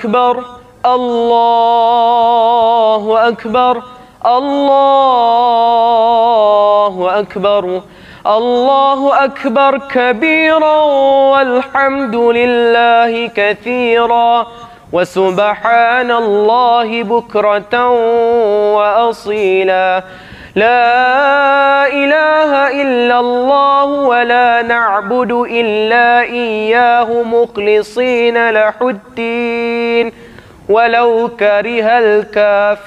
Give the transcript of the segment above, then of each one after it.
أكبر. الله أكبر. الله أكبر. الله أكبر كبيرا والحمد لله كثيرا. وسبحان الله بكرة وأصيلا. لا إله إلا الله ولا نعبد إلا إياه مخلصين له الدين. ولو كره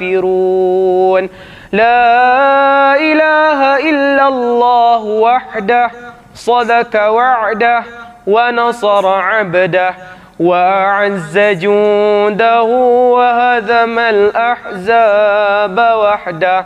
الكافرون. لا إله إلا الله وحده صدق وعده ونصر عبده وأعز جنده وهزم الأحزاب وحده.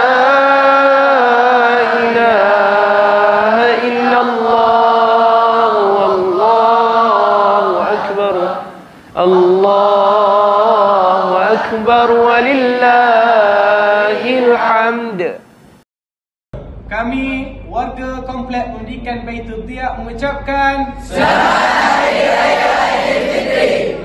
walillahil hamd. Kami warga komplek pendidikan Baitul Dia mengucapkan selamat hari raya Aidilfitri.